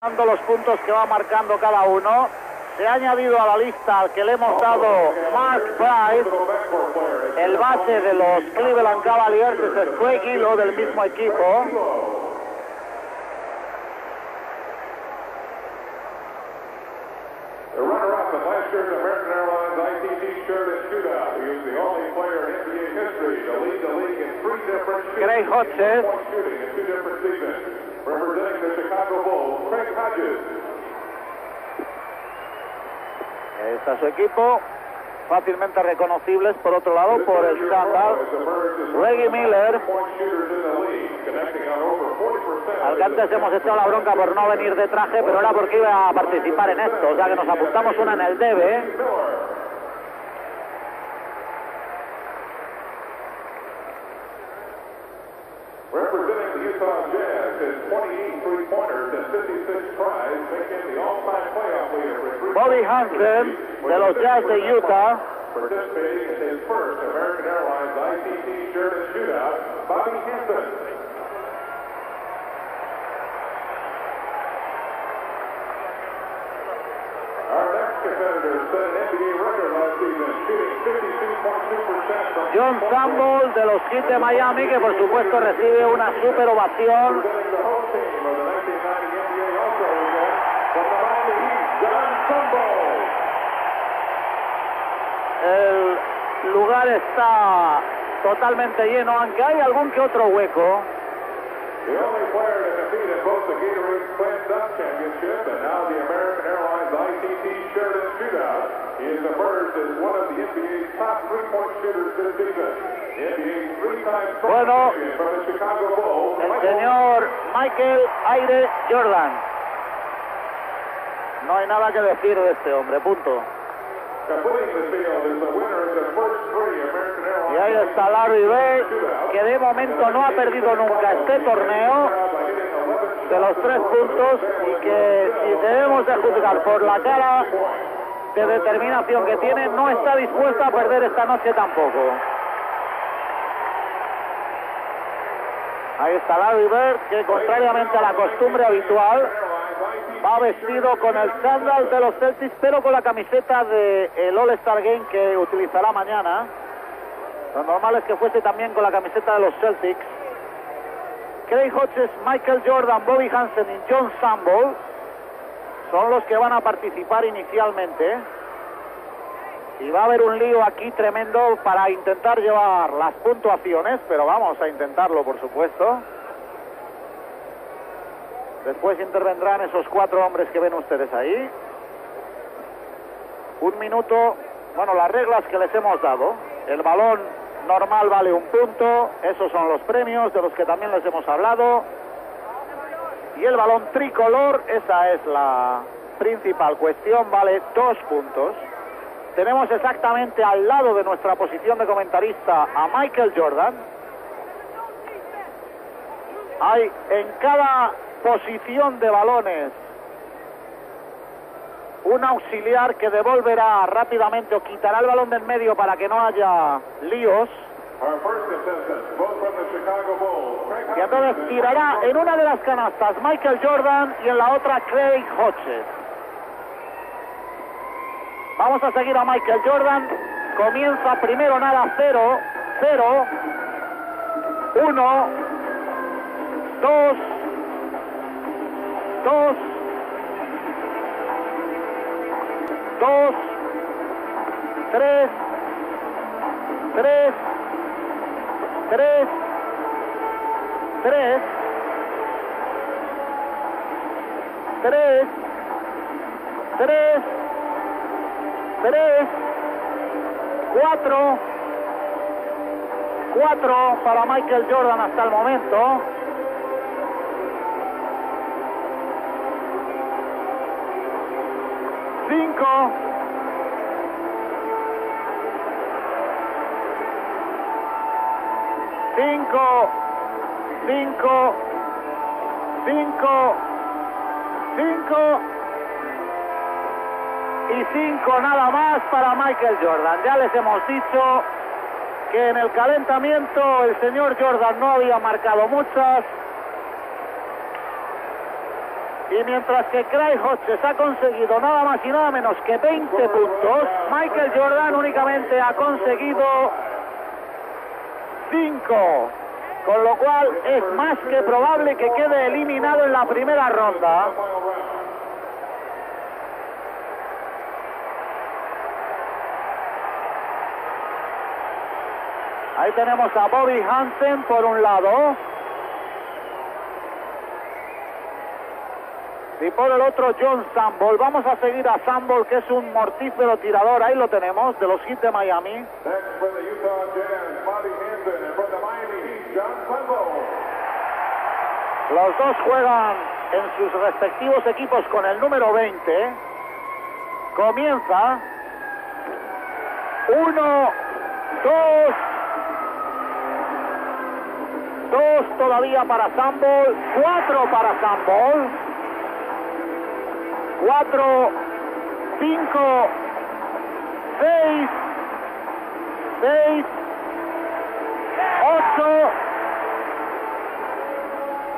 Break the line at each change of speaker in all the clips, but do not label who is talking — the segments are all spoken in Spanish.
los puntos que va marcando cada uno. Se ha añadido a la lista al que le hemos dado Mark Price, el base de los Cleveland Cavaliers, es Craig Hilo del mismo equipo. Craig Hodges.
Representing the Chicago Bulls, Craig Hodges.
Está su equipo, fácilmente reconocibles por otro lado por el chándal. Reggie Miller,
Point shooters in the league, connecting on over 40%
al que antes hemos echado la bronca por no venir de traje, pero era porque iba a participar en esto, o sea que nos apuntamos una en el debe.
Representing the Utah Jazz, his 28 three-pointers and 56 tries make him the all-time playoff leader
Bobby Hansen de los Jazz de Utah.
participating in his first American Airlines shirt and shootout, Bobby Hansen. Our next competitor set an NBA record last season, shooting 52.2% from
John Campbell de los Heat de Miami, que por supuesto recibe una super ovación. El lugar está totalmente lleno, aunque hay algún que otro hueco.
The only player to compete in both the Gatorade Slam Dunk Championship and now the American Airlines ITT shootout, has emerged as one of the NBA's top three-point shooters this season. The NBA's three-time
Bueno.
from the Chicago Bulls,
El
Michael
señor Michael Aire Jordan. No hay nada que decir de este hombre, punto. Y ahí está Larry Bird, que de momento no ha perdido nunca este torneo
by hitting 11
de los tres puntos y que si debemos de juzgar por la cara de determinación que tiene, no está dispuesta a perder esta noche tampoco. Ahí está Larry Bird, que contrariamente a la costumbre habitual, va vestido con el chándal de los Celtics, pero con la camiseta del All-Star Game que utilizará mañana. Lo normal es que fuese también con la camiseta de los Celtics. Craig Hodges, Michael Jordan, Bobby Hansen y John Sample son los que van a participar inicialmente. Y va a haber un lío aquí tremendo para intentar llevar las puntuaciones, pero vamos a intentarlo, por supuesto. Después intervendrán esos cuatro hombres que ven ustedes ahí. Un minuto, bueno, las reglas que les hemos dado. El balón normal vale un punto, esos son los premios de los que también les hemos hablado. Y el balón tricolor, esa es la principal cuestión, vale dos puntos. Tenemos exactamente al lado de nuestra posición de comentarista a Michael Jordan. Hay en cada posición de balones un auxiliar que devolverá rápidamente o quitará el balón del medio para que no haya líos. Y entonces tirará en una de las canastas Michael Jordan y en la otra Craig Hodges. Vamos a seguir a Michael Jordan. Comienza primero nada 0, 0, 1, 2, 2, 2, 3, 3, 3, 3, 3, 3, 3, 4, 4 para Michael Jordan hasta el momento. Cinco. Cinco. Cinco. Cinco. Y cinco nada más para Michael Jordan. Ya les hemos dicho que en el calentamiento el señor Jordan no había marcado muchas. Y mientras que Craig Hodges ha conseguido nada más y nada menos que 20 puntos, Michael Jordan únicamente ha conseguido 5. Con lo cual es más que probable que quede eliminado en la primera ronda. Ahí tenemos a Bobby Hansen por un lado. Y por el otro John Sambol. Vamos a seguir a Sambol, que es un mortífero tirador. Ahí lo tenemos, de los Heat de Miami. Los dos juegan en sus respectivos equipos con el número 20. Comienza. Uno, dos. Dos todavía para Sambol. Cuatro para Sambol. Cuatro, cinco, seis, seis, ocho,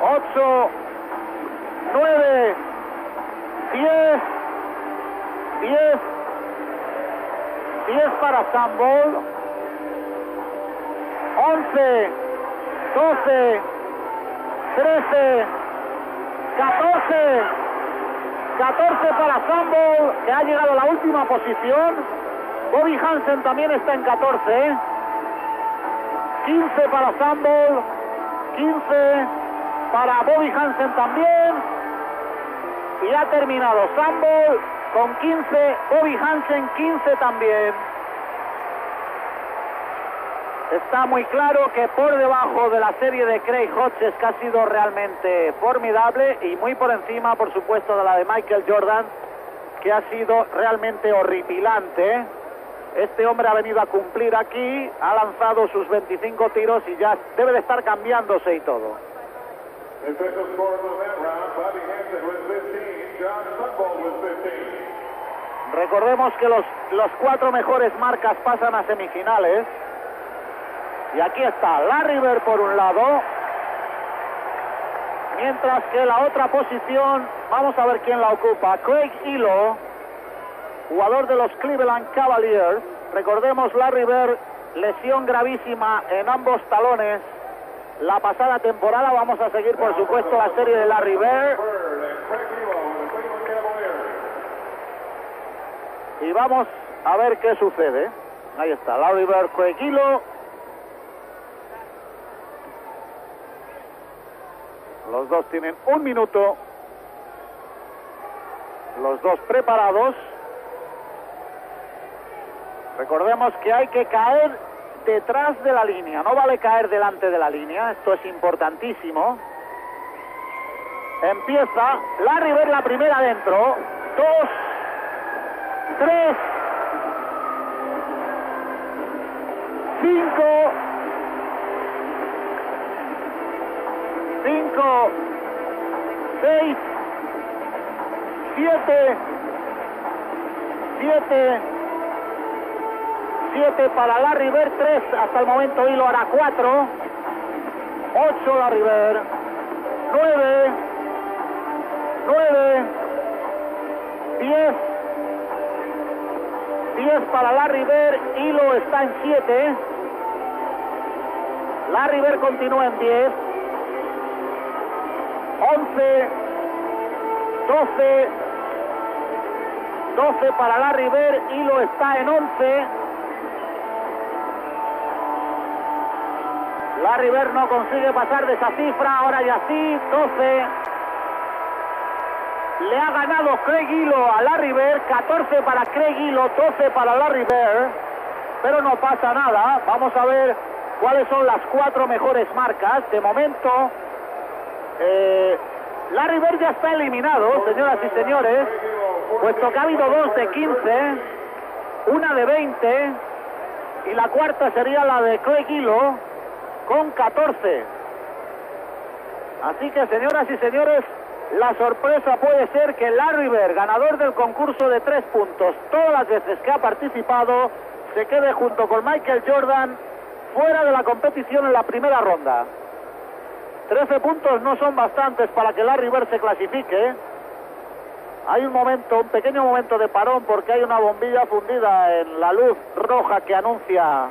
ocho, nueve, diez, diez, diez para Sambol, once, doce, trece, catorce, catorce para Sambol, que ha llegado a la última posición. Bobby Hansen también está en catorce. 15 para Sambol, 15 para Bobby Hansen también. Y ha terminado Sambol con 15, Bobby Hansen 15 también. Está muy claro que por debajo de la serie de Craig Hodges, que ha sido realmente formidable, y muy por encima, por supuesto, de la de Michael Jordan, que ha sido realmente horripilante. Este hombre ha venido a cumplir aquí, ha lanzado sus 25 tiros y ya debe de estar cambiándose y todo.
The official scores of that round, Bobby Hansen with 15, John Sunville with 15.
Recordemos que los, los cuatro mejores marcas pasan a semifinales. Y aquí está Larry Bird por un lado. Mientras que la otra posición, vamos a ver quién la ocupa. Craig Hilo, jugador de los Cleveland Cavaliers. Recordemos Larry Bird, lesión gravísima en ambos talones. La pasada temporada vamos a seguir, por supuesto, la serie de
Cavaliers.
Y vamos a ver qué sucede. Ahí está, Larry Bird, Craig Hilo. Los dos tienen un minuto. Los dos preparados. Recordemos que hay que caer detrás de la línea. No vale caer delante de la línea. Esto es importantísimo. Empieza Larry Bird la primera dentro. Dos, tres, cinco, cinco, seis, siete, siete, siete para Larry Bird, tres hasta el momento Hilo hará cuatro, ocho Larry Bird, nueve, nueve, diez, 10 para Larry Bird, Hilo está en 7. Larry Bird continúa en 10. 11, 12, 12 para Larry Bird, Hilo está en 11. Larry Bird no consigue pasar de esa cifra, ahora ya sí, 12. Le ha ganado Craig Hilo a Larry Bird, 14 para Craig Hilo, 12 para Larry Bird, pero no pasa nada. Vamos a ver cuáles son las cuatro mejores marcas. De momento, eh, Larry Bird ya está eliminado, señoras y señores, puesto que ha habido dos de 15, una de 20 y la cuarta sería la de Craig Hilo con 14. Así que, señoras y señores, la sorpresa puede ser que Larry Bird, ganador del concurso de tres puntos, todas las veces que ha participado, se quede junto con Michael Jordan fuera de la competición en la primera ronda. 13 puntos no son bastantes para que Larry Bird se clasifique, Hay un momento, un pequeño momento de parón porque hay una bombilla fundida en la luz roja que anuncia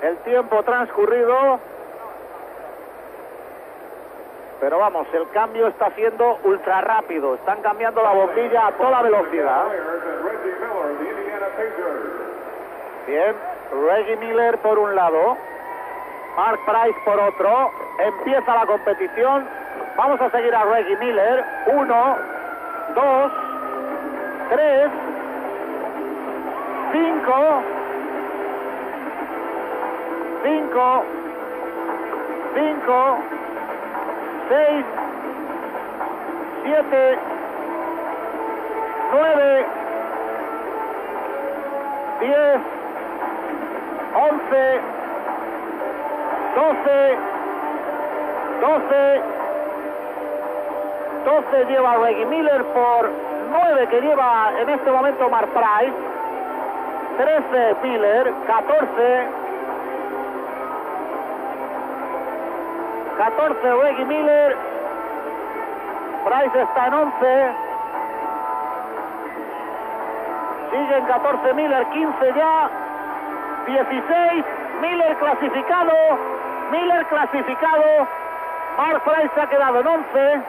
el tiempo transcurrido. Pero vamos, el cambio está siendo ultra rápido. Están cambiando la bombilla a toda velocidad. Bien, Reggie Miller por un lado, Mark Price por otro. Empieza la competición. Vamos a seguir a Reggie Miller. Uno, dos, tres, cinco, cinco, cinco, seis, siete, nueve, diez, once, doce, doce, doce lleva Reggie Miller por nueve que lleva en este momento Mark Price, trece Miller, catorce 14 Reggie Miller. Price está en 11. Siguen 14 Miller, 15 ya. 16 Miller clasificado. Miller clasificado. Mark Price ha quedado en 11.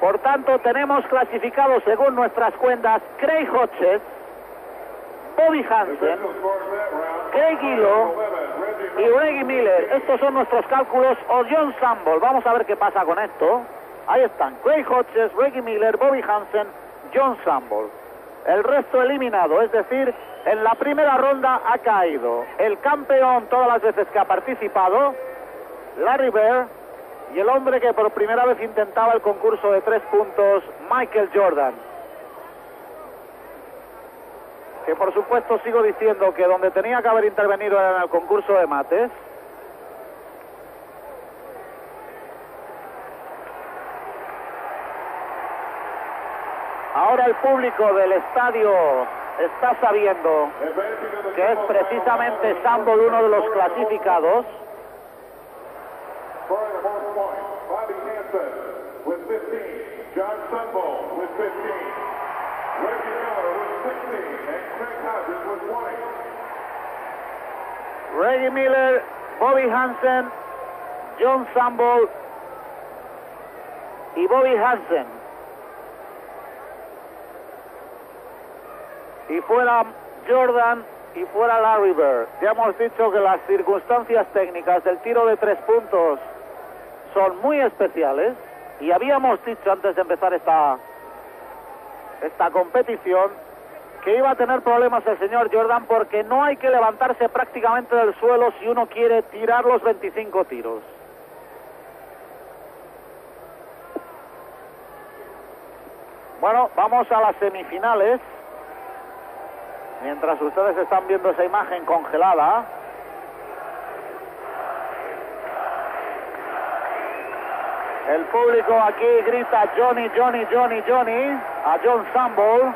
Por tanto, tenemos clasificados según nuestras cuentas Craig Hodges, Bobby Hansen, Craig Hilo y Reggie Miller. Estos son nuestros cálculos. O John Sample. Vamos a ver qué pasa con esto. Ahí están. Craig Hodges, Reggie Miller, Bobby Hansen, John Sample. El resto eliminado. Es decir, en la primera ronda ha caído el campeón todas las veces que ha participado, Larry Bear, y el hombre que por primera vez intentaba el concurso de tres puntos, Michael Jordan que por supuesto sigo diciendo que donde tenía que haber intervenido era en el concurso de mates. Ahora el público del estadio está sabiendo que es precisamente Sambol uno de los clasificados. John Sambol with 15. Reggie Miller with 16 and Craig Hodges with 20. Reggie Miller, Bobby Hansen, John Sambol y Bobby Hansen. Y fuera Jordan y fuera Larry Bird. Ya hemos dicho que las circunstancias técnicas del tiro de tres puntos son muy especiales y habíamos dicho antes de empezar esta esta competición que iba a tener problemas el señor Jordan porque no hay que levantarse prácticamente del suelo si uno quiere tirar los 25 tiros. Bueno, vamos a las semifinales. Mientras ustedes están viendo esa imagen congelada, El público aquí grita Johnny, Johnny, Johnny, Johnny a John Sambol.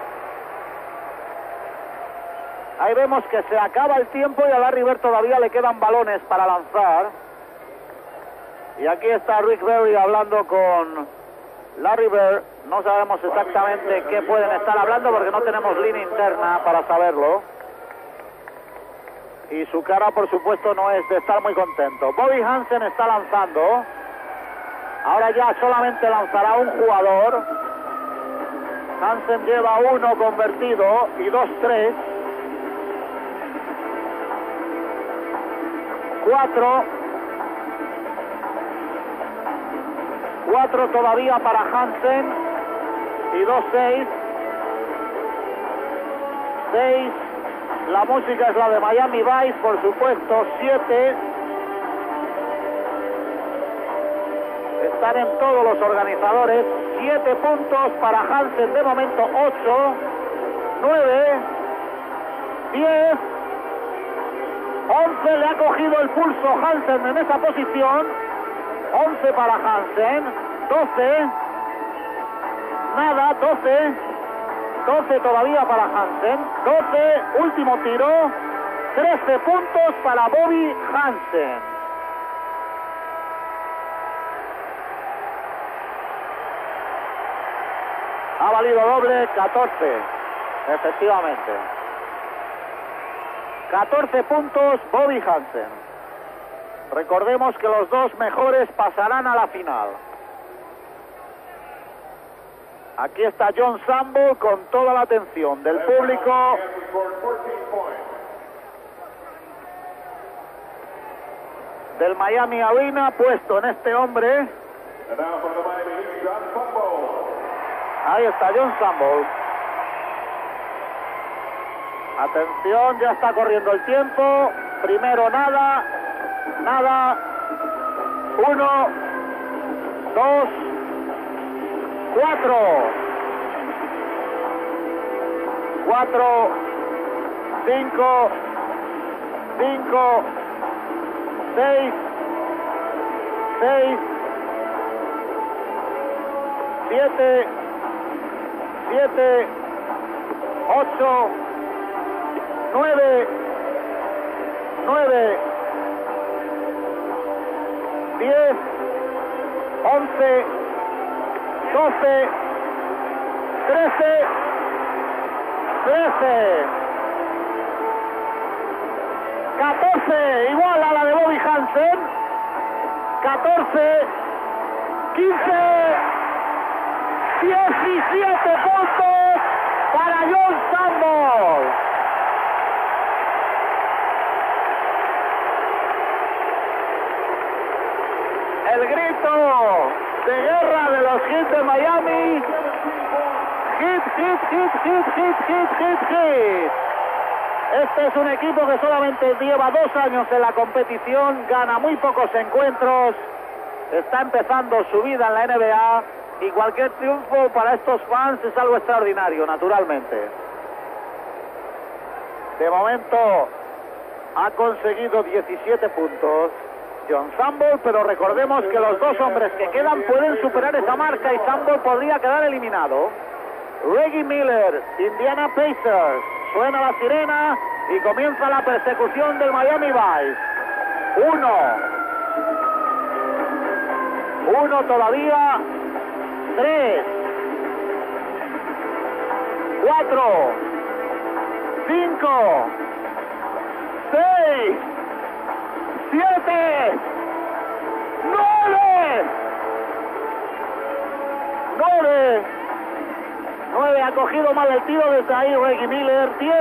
Ahí vemos que se acaba el tiempo y a Bird todavía le quedan balones para lanzar. Y aquí está Rick Berry hablando con Larry Bird. No sabemos exactamente qué pueden estar hablando porque no tenemos línea interna para saberlo. Y su cara, por supuesto, no es de estar muy contento. Bobby Hansen está lanzando. Ahora ya solamente lanzará un jugador. Hansen lleva uno convertido y dos, tres. Cuatro. Cuatro todavía para Hansen. Y dos, seis. Seis. La música es la de Miami Vice, por supuesto. Siete. están en todos los organizadores. Siete puntos para Hansen de momento, ocho, nueve, diez, once. Le ha cogido el pulso Hansen en esa posición. Once para Hansen, 12. Nada, 12. 12 todavía para Hansen. 12, último tiro. 13 puntos para Bobby Hansen. Ha valido doble 14. Efectivamente. 14 puntos Bobby Hansen. Recordemos que los dos mejores pasarán a la final. Aquí está John Sambo con toda la atención del público.
Has scored 14 points.
del Miami Arena puesto en este hombre. Ahí está John Sambo. Atención, ya está corriendo el tiempo. Primero nada, nada. Uno, dos, cuatro. Cuatro, cinco, cinco, seis, seis, siete, siete, ocho, nueve, nueve, diez, once, doce, trece, trece. 14, igual a la de Bobby Hansen. 14, 15, 17 puntos para John Sambo. El grito de guerra de los Heat de Miami. Hit, hit, hit, hit, hit, hit, hit, hit. Este es un equipo que solamente lleva dos años en la competición, gana muy pocos encuentros, está empezando su vida en la NBA y cualquier triunfo para estos fans es algo extraordinario, naturalmente. De momento ha conseguido 17 puntos John Sambo, pero recordemos que los dos hombres que quedan pueden superar esa marca y Sambo podría quedar eliminado. Reggie Miller, Indiana Pacers. Suena la sirena y comienza la persecución del Miami Vice. Uno. Uno todavía. Tres. Cuatro. Cinco. Seis. Siete. Nueve. Nueve. 9 ha cogido mal el tiro desde ahí Reggie Miller, 10,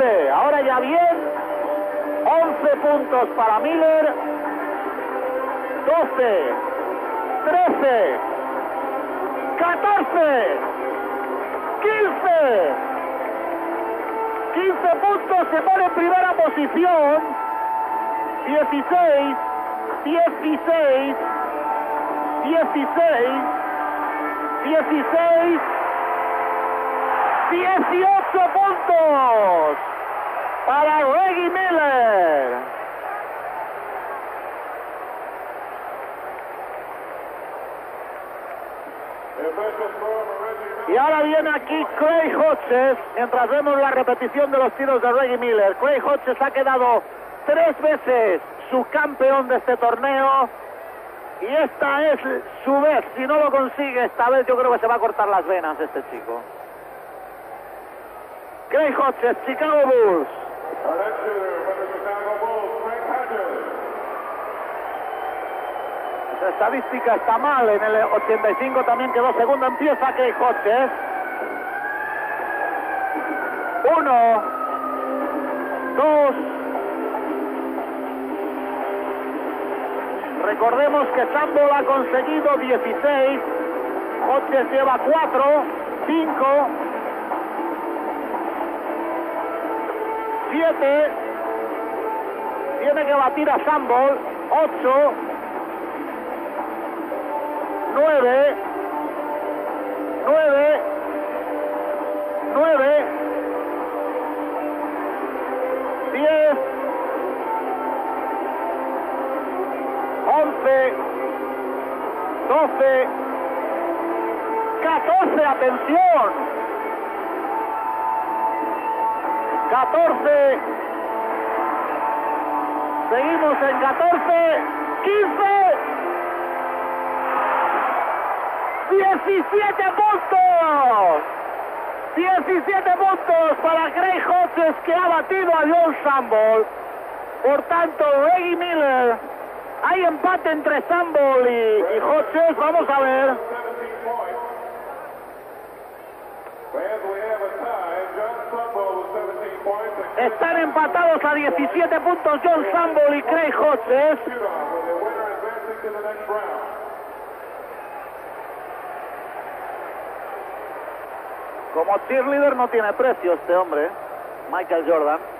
11, ahora ya bien, 11 puntos para Miller, 12, 13, 14, 15, 15 puntos, se pone en primera posición, 16, 16, 16, 16, 18 puntos para Reggie Miller. Y ahora viene aquí Clay Hodges, mientras vemos la repetición de los tiros de Reggie Miller. Clay Hodges ha quedado tres veces subcampeón de este torneo. Y esta es su vez. Si no lo consigue esta vez, yo creo que se va a cortar las venas este chico. Clay Hodges, Chicago Bulls. La estadística está mal. En el 85 también quedó segundo. Empieza Clay Hodges. Uno. Dos. Recordemos que Sambo ha conseguido 16. Hodges lleva 4. 5. 7. Tiene que batir a Sambo. 8. 9, 9, 9, 10, 11, 12, 14, atención. 14, seguimos en 14, 15. 17 puntos. 17 puntos para Craig Hodges que ha batido a John Sambol. Por tanto, Reggie Miller. Hay empate entre Sambol y, y Hodges. Vamos a ver. Están empatados a 17 puntos John Sambol y Craig Hodges. Como cheerleader no tiene precio este hombre, Michael Jordan.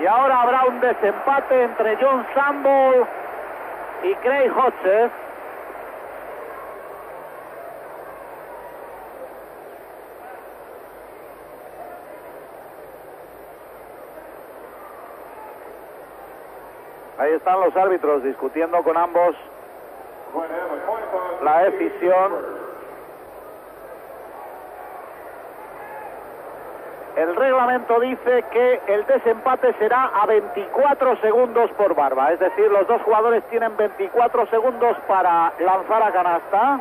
Y ahora habrá un desempate entre John Sambol y Craig Hodges. Ahí están los árbitros discutiendo con ambos la decisión. El reglamento dice que el desempate será a 24 segundos por barba, es decir, los dos jugadores tienen 24 segundos para lanzar a canasta.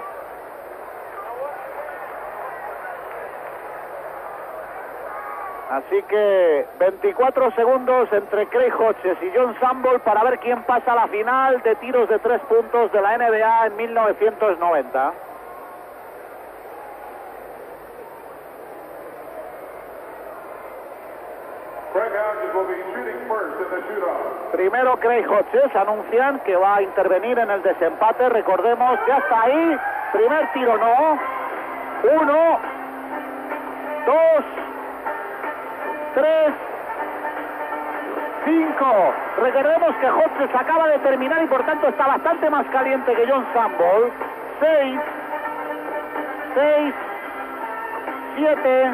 Así que 24 segundos entre Craig Hodges y John Sambol para ver quién pasa a la final de tiros de tres puntos de la NBA en 1990. Primero Craig Hodges anuncian que va a intervenir en el desempate. Recordemos, ya está ahí. Primer tiro no. Uno, dos, tres, cinco. Recordemos que Hodges acaba de terminar y por tanto está bastante más caliente que John Sambol. Seis, seis, siete,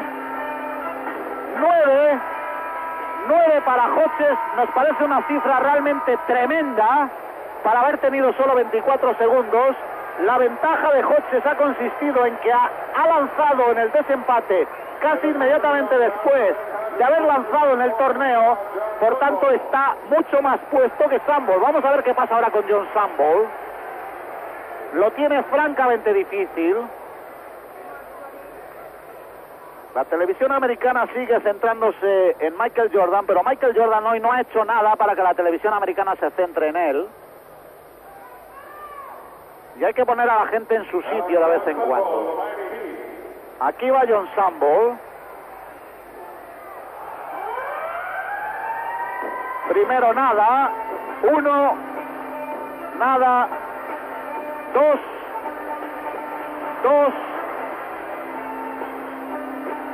nueve, nueve para Hodges. Nos parece una cifra realmente tremenda para haber tenido solo 24 segundos. La ventaja de Hodges ha consistido en que ha, ha lanzado en el desempate casi inmediatamente después de haber lanzado en el torneo, por tanto está mucho más puesto que Sambol. Vamos a ver qué pasa ahora con John Sambol. Lo tiene francamente difícil. La televisión americana sigue centrándose en Michael Jordan, pero Michael Jordan hoy no ha hecho nada para que la televisión americana se centre en él. Y hay que poner a la gente en su sitio de vez en cuando. Aquí va John Sambol. Primero nada, uno, nada, dos, dos,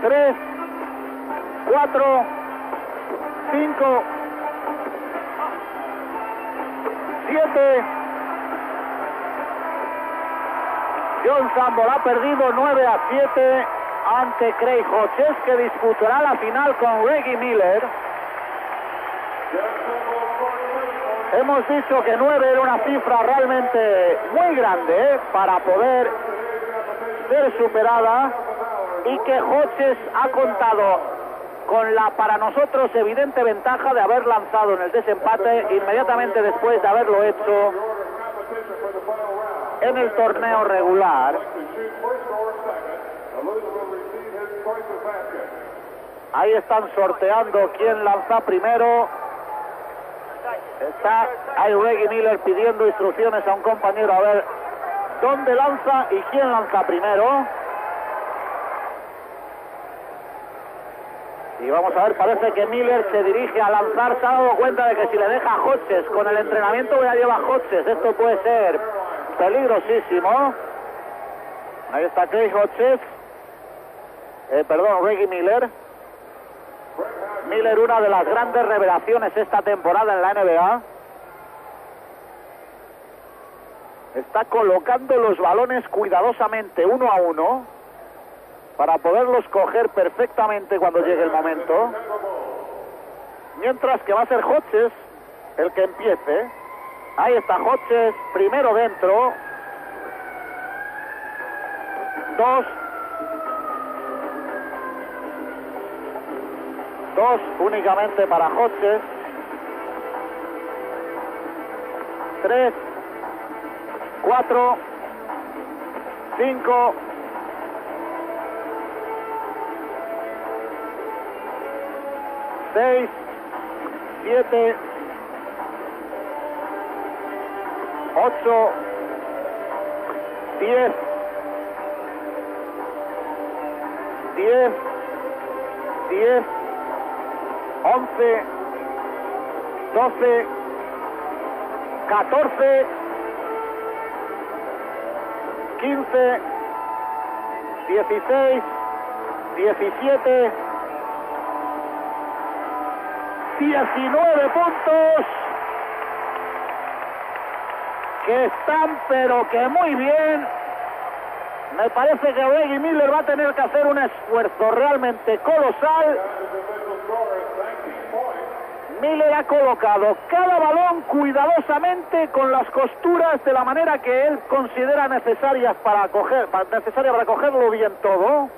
tres, cuatro, cinco, siete. John Sambol ha perdido 9 a 7 ante Craig Hodges que disputará la final con Reggie Miller. Hemos dicho que 9 era una cifra realmente muy grande ¿eh? para poder ser superada y que Hodges ha contado con la para nosotros evidente ventaja de haber lanzado en el desempate inmediatamente después de haberlo hecho en el torneo regular. Ahí están sorteando quién lanza primero. Está ahí Reggie Miller pidiendo instrucciones a un compañero a ver dónde lanza y quién lanza primero. Y vamos a ver, parece que Miller se dirige a lanzar. Se ha dado cuenta de que si le deja a Hodges, con el entrenamiento que ya lleva Hodges, esto puede ser peligrosísimo. Ahí está Craig Hodges. Eh, perdón, Reggie Miller. Miller, una de las grandes revelaciones esta temporada en la NBA. Está colocando los balones cuidadosamente uno a uno para poderlos coger perfectamente cuando llegue el momento. Mientras que va a ser Hodges el que empiece. Ahí está Hodges, primero dentro. Dos. Dos únicamente para Hodges. Tres. cuatro, cinco, seis, siete, ocho, diez, diez, diez, once, doce, catorce, quince, dieciséis, diecisiete, diecinueve puntos que están pero que muy bien. Me parece que Reggie Miller va a tener que hacer un esfuerzo realmente colosal. Miller ha colocado cada balón cuidadosamente con las costuras de la manera que él considera necesarias para coger, para cogerlo bien todo.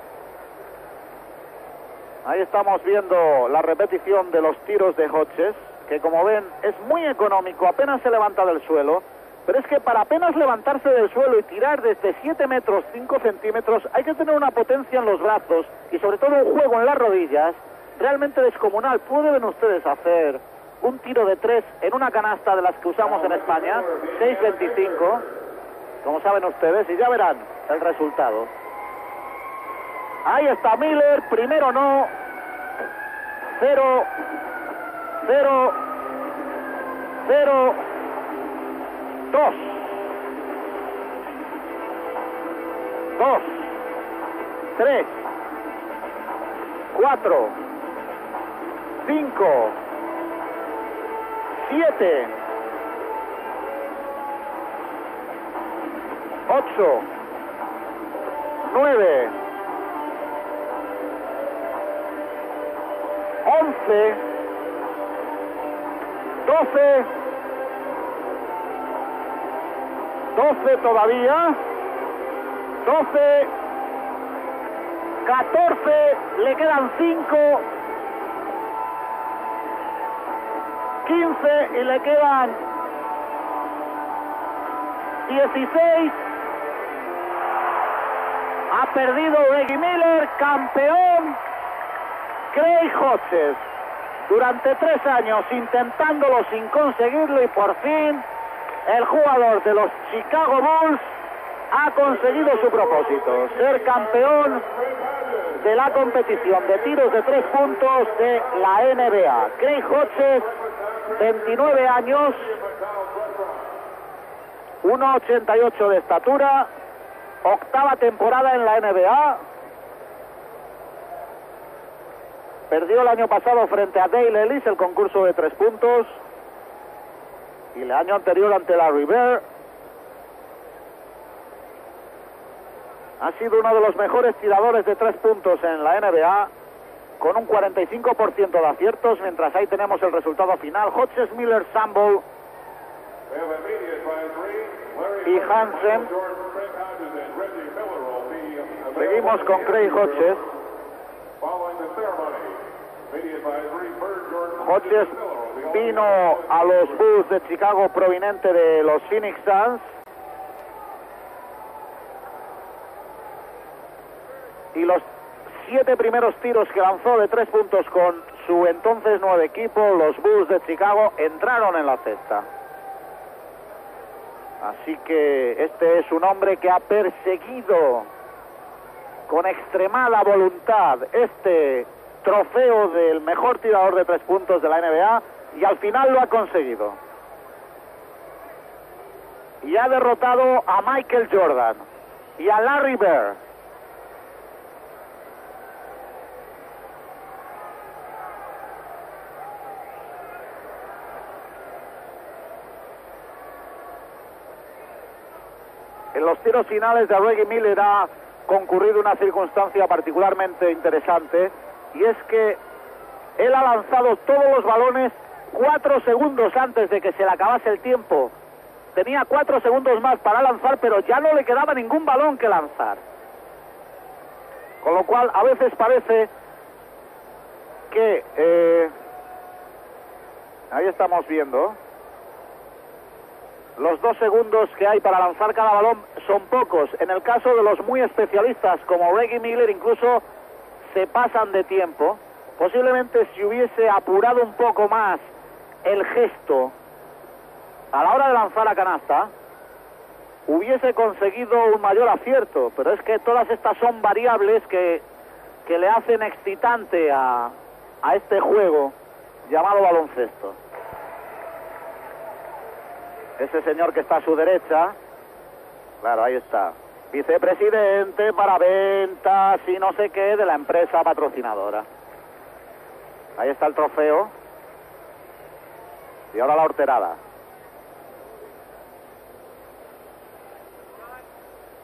Ahí estamos viendo la repetición de los tiros de Hodges, que como ven es muy económico, apenas se levanta del suelo. Pero es que para apenas levantarse del suelo y tirar desde 7 metros, 5 centímetros, hay que tener una potencia en los brazos y sobre todo un juego en las rodillas realmente descomunal. Pueden ustedes hacer un tiro de 3 en una canasta de las que usamos en España, 6.25, como saben ustedes, y ya verán el resultado. Ahí está Miller, primero no, 0, 0, 0, 2, 2, 3, 4, 5, 7, 8, 9, 11, 12, 12 todavía, 12, 14, le quedan 5, 15 y le quedan 16. Ha perdido Reggie Miller, campeón Craig Hodges. Durante tres años intentándolo sin conseguirlo y por fin el jugador de los Chicago Bulls ha conseguido su propósito, ser campeón de la competición de tiros de tres puntos de la NBA. Craig Hodges, 29 años, 1,88 de estatura, octava temporada en la NBA. Perdió el año pasado frente a Dale Ellis el concurso de tres puntos y el año anterior ante la River. Ha sido uno de los mejores tiradores de tres puntos en la NBA, con un 45% de aciertos, mientras ahí tenemos el resultado final. Hodges, Miller, Sample y Hansen. Seguimos con Craig Hodges. Hodges vino a los Bulls de Chicago proveniente de los Phoenix Suns. Y los siete primeros tiros que lanzó de tres puntos con su entonces nuevo equipo, los Bulls de Chicago, entraron en la cesta. Así que este es un hombre que ha perseguido con extremada voluntad este trofeo del mejor tirador de tres puntos de la NBA y al final lo ha conseguido. Y ha derrotado a Michael Jordan y a Larry Bird. En los tiros finales de Reggie Miller ha concurrido una circunstancia particularmente interesante y es que él ha lanzado todos los balones cuatro segundos antes de que se le acabase el tiempo. Tenía cuatro segundos más para lanzar, pero ya no le quedaba ningún balón que lanzar. Con lo cual, a veces parece que... Eh, ahí estamos viendo los dos segundos que hay para lanzar cada balón son pocos. En el caso de los muy especialistas como Reggie Miller incluso se pasan de tiempo. Posiblemente si hubiese apurado un poco más el gesto a la hora de lanzar la canasta, hubiese conseguido un mayor acierto. Pero es que todas estas son variables que, que le hacen excitante a, a este juego llamado baloncesto. Ese señor que está a su derecha, claro, ahí está, vicepresidente para ventas y no sé qué de la empresa patrocinadora. Ahí está el trofeo. Y ahora la horterada.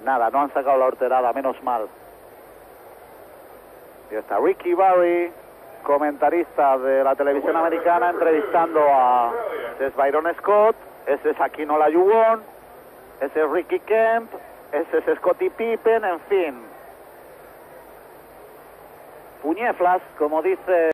Nada, no han sacado la horterada, menos mal. Y está Ricky Barry, comentarista de la televisión americana, entrevistando a es Byron Scott, ese es Aquino Layugón, ese es Ricky Kemp, ese es Scotty Pippen, en fin. Puñeflas, como dice...